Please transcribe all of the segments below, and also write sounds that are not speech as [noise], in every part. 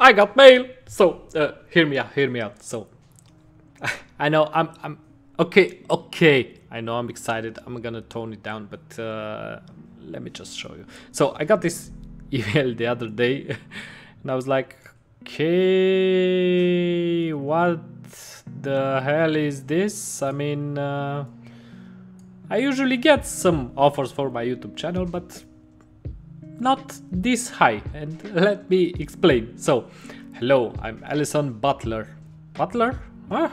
I got mail. So uh, hear me out. Hear me out. So [laughs] I know I'm I'm okay. Okay. I know I'm excited. I'm gonna tone it down, but uh, let me just show you. So I got this [laughs] email the other day, [laughs] and I was like, okay, what the hell is this? I mean, uh, I usually get some offers for my YouTube channel, but not this high. And [laughs] let me explain. So, hello, I'm Alison Butler. Butler? Huh?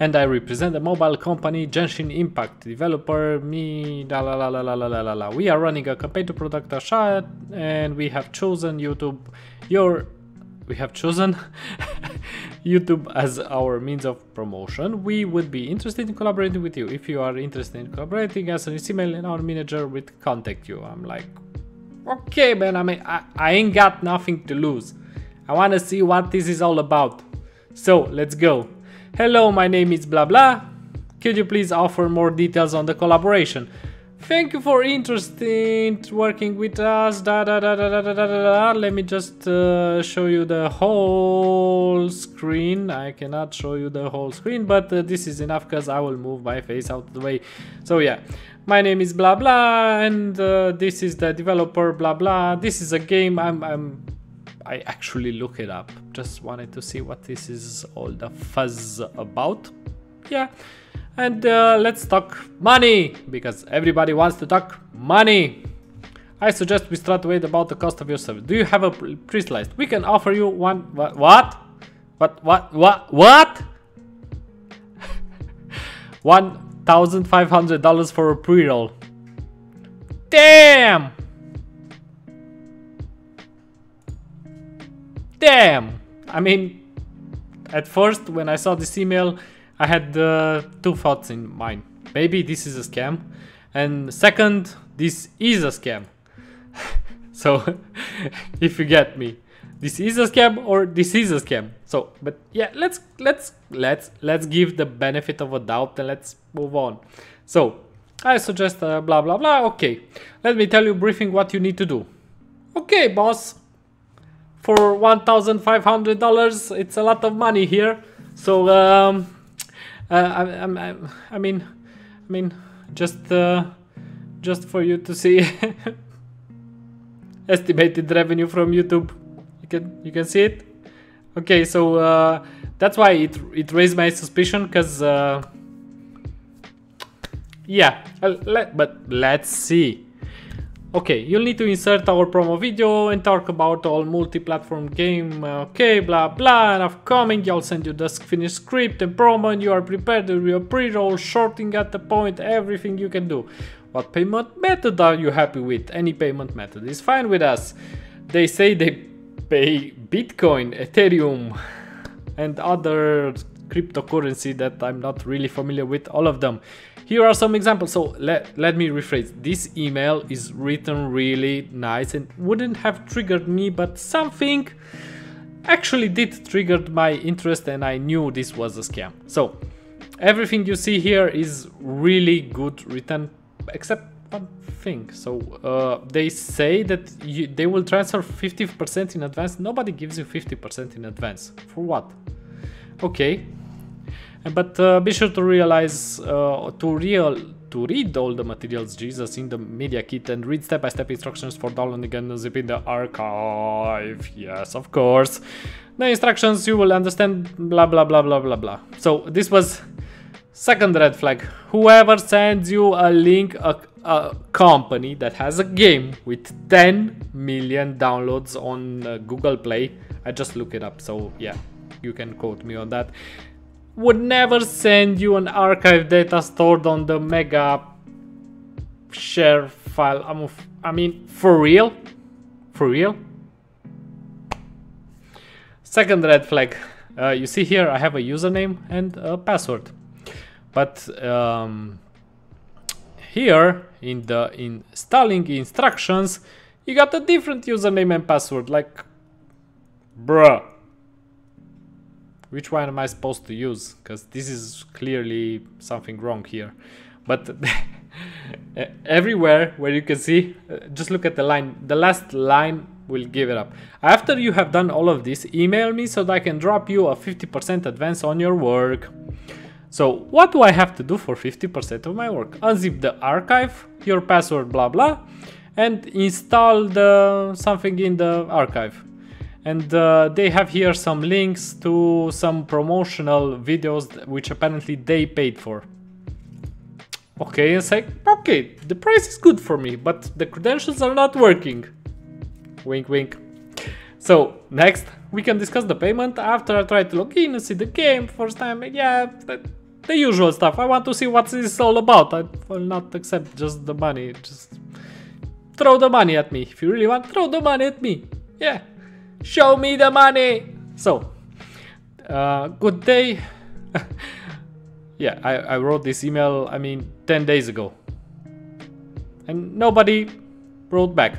and I represent the mobile company Genshin Impact, developer me, la la la la la la la la. We are running a campaign to product a shot and we have chosen YouTube, your, we have chosen [laughs] YouTube as our means of promotion. We would be interested in collaborating with you. If you are interested in collaborating, as an email and our manager will contact you. I'm like, okay man, I mean, I, I ain't got nothing to lose. I want to see what this is all about. So let's go. Hello, my name is blah blah. Could you please offer more details on the collaboration? Thank you for interest in working with us. Da, da, da, da, da, da, da, da. Let me just uh, show you the whole screen. I cannot show you the whole screen, but uh, this is enough because I will move my face out of the way. So yeah, my name is blah blah, and uh, this is the developer blah blah. This is a game. I'm I'm I actually look it up. Just wanted to see what this is all the fuzz about. Yeah. And uh, let's talk money, because everybody wants to talk money. I suggest we start with about the cost of your service. Do you have a pre-sliced? We can offer you one... What? What? What? What? What? [laughs] What? $1,500 for a pre-roll. Damn! damn! I mean, at first when I saw this email, I had uh, two thoughts in mind. Maybe this is a scam, and second, this is a scam. [laughs] so, [laughs] if you get me, this is a scam or this is a scam. So, but yeah, let's let's let's let's give the benefit of a doubt and let's move on. So, I suggest uh, blah blah blah. Okay, let me tell you briefing what you need to do. Okay, boss for $1,500. It's a lot of money here. So, um, uh, I, I, I, mean, I mean, just, uh, just for you to see [laughs] estimated revenue from YouTube. You can, you can see it. Okay, so uh, that's why it it raised my suspicion, cause uh, yeah. Let, but let's see. Okay, you'll need to insert our promo video and talk about all multi-platform game, okay, blah blah, enough coming, I'll send you the finished script and promo and you are prepared do a pre-roll, shorting at the point, everything you can do. What payment method are you happy with? Any payment method is fine with us. They say they pay Bitcoin, Ethereum and other cryptocurrency that I'm not really familiar with all of them. Here are some examples. So let, let me rephrase. This email is written really nice and wouldn't have triggered me, but something actually did triggered my interest and I knew this was a scam. So everything you see here is really good written, except one thing. So uh, they say that you, they will transfer 50% in advance. Nobody gives you 50% in advance. For what? Okay, but uh, be sure to realize uh, to real to read all the materials Jesus in the media kit and read step-by-step -step instructions for downloading and zipping the archive. Yes, of course. The instructions you will understand blah blah blah blah blah blah. So this was second red flag. Whoever sends you a link, a, a company that has a game with 10 million downloads on uh, Google Play. I just look it up, so yeah, you can quote me on that would never send you an archive data stored on the mega share file. I'm, I mean, for real? For real? Second red flag. Uh, you see here I have a username and a password. But um, here in the installing instructions, you got a different username and password. Like, bruh which one am I supposed to use? Because this is clearly something wrong here. But [laughs] everywhere where you can see, uh, just look at the line. The last line we'll give it up. After you have done all of this, email me so that I can drop you a 50% advance on your work. So what do I have to do for 50% of my work? Unzip the archive, your password, blah blah, and install the something in the archive. And uh, they have here some links to some promotional videos which apparently they paid for. Okay, and say, okay, the price is good for me, but the credentials are not working. Wink, wink. So, next, we can discuss the payment after I try to log in and see the game first time. Yeah, the, the usual stuff. I want to see what this is all about. I will not accept just the money. Just throw the money at me. If you really want, throw the money at me. Yeah, show me the money. So, uh, good day. [laughs] yeah, I, I wrote this email, I mean, 10 days ago. And nobody wrote back.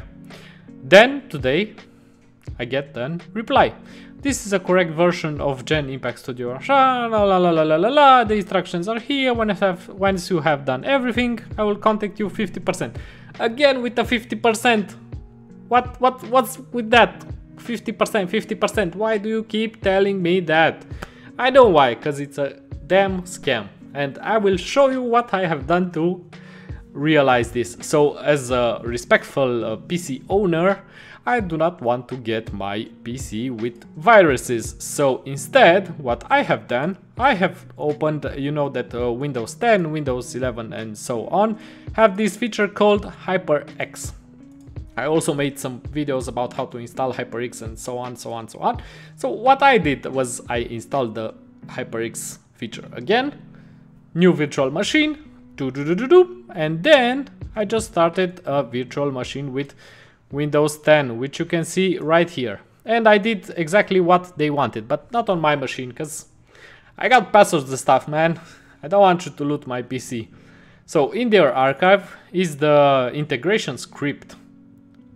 Then, today, I get then reply. This is a correct version of Gen Impact Studio. La la la la la la la. The instructions are here. When I have, once you have done everything, I will contact you 50%. Again with the 50%. What what what's with that? 50%, 50%. Why do you keep telling me that? I know why, because it's a damn scam. And I will show you what I have done to realize this. So as a respectful uh, PC owner, I do not want to get my PC with viruses. So instead, what I have done, I have opened, you know that uh, Windows 10, Windows 11 and so on have this feature called Hyper-V. I also made some videos about how to install Hyper-V and so on, so on, so on. So what I did was I installed the Hyper-V feature again, new virtual machine, and then I just started a virtual machine with Windows 10, which you can see right here. And I did exactly what they wanted, but not on my machine, because I got passwords the stuff, man. I don't want you to loot my PC. So in their archive is the integration script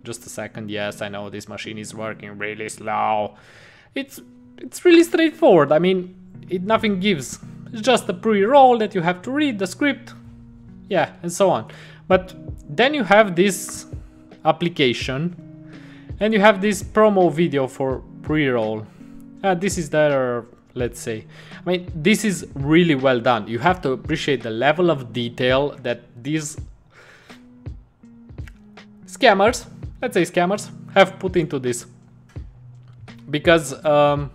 just a second. Yes, I know this machine is working really slow. It's it's really straightforward. I mean, it nothing gives. It's just a pre-roll that you have to read the script. Yeah, and so on. But then you have this application and you have this promo video for pre-roll. Uh, this is their let's say. I mean, this is really well done. You have to appreciate the level of detail that these scammers let's say scammers, have put into this. Because um,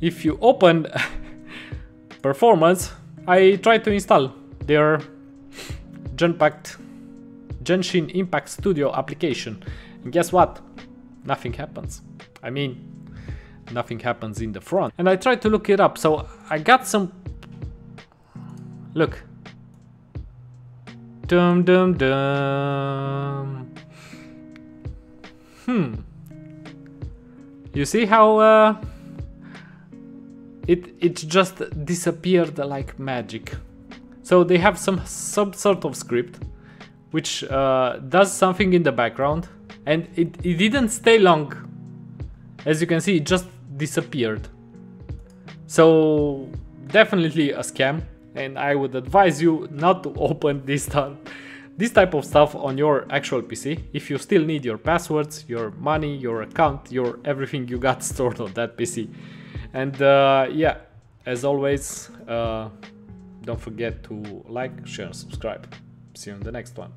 if you open [laughs] performance, I tried to install their Genpact Genshin Impact Studio application. And guess what? Nothing happens. I mean, nothing happens in the front. And I tried to look it up, so I got some... Look. Dum dum dum. Hmm. You see how uh, it it just disappeared like magic. So they have some some sort of script which uh, does something in the background and it, it didn't stay long. As you can see, it just disappeared. So definitely a scam and I would advise you not to [laughs] open this this type of stuff on your actual PC if you still need your passwords, your money, your account, your everything you got [laughs] stored on that PC. And uh, yeah, as always, uh, don't forget to like, share, and subscribe. See you in the next one.